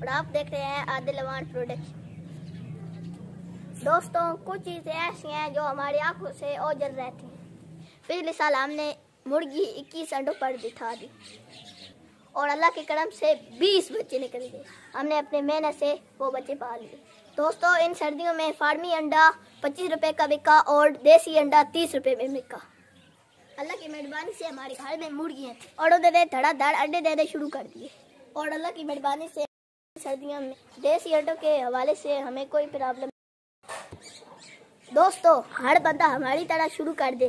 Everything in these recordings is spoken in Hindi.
और आप देख रहे हैं आदिल अवान प्रोडक्शन दोस्तों, कुछ चीज़ें ऐसी हैं जो हमारी आँखों से ओझल रहती हैं। पिछले साल हमने मुर्गी इक्कीस अंडों पर बिठा दी। और अल्लाह के करम से बीस बच्चे निकल गए। हमने अपने मेहनत से वो बच्चे पाल लिए। दोस्तों, इन सर्दियों में फार्मी अंडा पच्चीस रुपए का बिका और देसी अंडा तीस रुपए में बिका। अल्लाह की मेहरबानी से हमारे घर में मुर्गियाँ और उन्होंने धड़ाधड़ अंडे देने शुरू कर दिए। और अल्लाह की मेहरबानी से सर्दियों में। देसी अंडों के हवाले से हमें कोई प्रॉब्लम दोस्तों, हर बंदा हमारी तरह शुरू कर दे।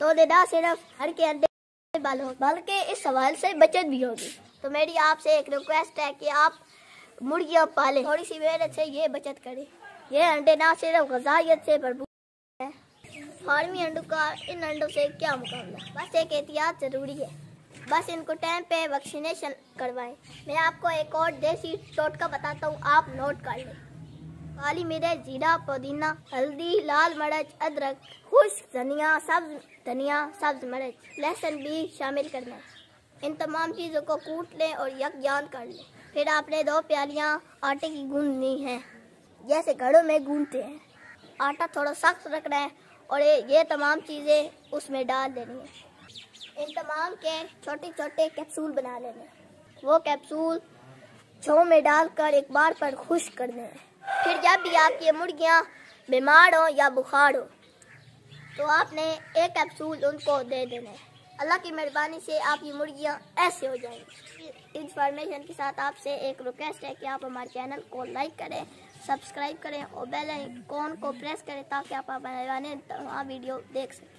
तो ना सिर्फ़ हर के अंडे बाल बल्कि इस सवाल से बचत भी होगी। तो मेरी आपसे एक रिक्वेस्ट है कि आप मुर्गियाँ पालें। थोड़ी सी मेहनत से ये बचत करें। ये अंडे ना सिर्फ़ गजाइत से भरपूर है, फार्मी अंडों का इन अंडों से क्या मुकाबला? बस एक एहतियात ज़रूरी है। बस इनको टाइम पे वैक्सीनेशन करवाएँ। मैं आपको एक और देसी टोटका बताता हूँ, आप नोट कर लें। काली मिर्च, जीरा, पुदीना, हल्दी, लाल मिर्च, अदरक खुश्क धनिया, सब्ज धनिया, सब्ज मिर्च, लहसुन भी शामिल करना इन तमाम चीज़ों को कूट लें और यकजान कर लें। फिर आपने दो प्यालियाँ आटे की गूंदनी है। जैसे घरों में गूंदते हैं। आटा थोड़ा सख्त रखना है और ये तमाम चीज़ें उसमें डाल देनी है। इन तमाम के छोटे छोटे कैप्सूल बना लेने वो कैप्सूल छो में डालकर एक बार पर खुश कर हैं। फिर जब भी आपकी मुर्गियाँ बीमार हो या बुखार हो तो आपने एक कैप्सूल उनको दे देना है। अल्लाह की मेहरबानी से आपकी मुर्गियाँ ऐसे हो जाएँगी। इंफॉर्मेशन के साथ आपसे एक रिक्वेस्ट है कि आप हमारे चैनल को लाइक करें सब्सक्राइब करें और बेल आइकॉन को प्रेस करें ताकि आप हमारे वीडियो देख सकें।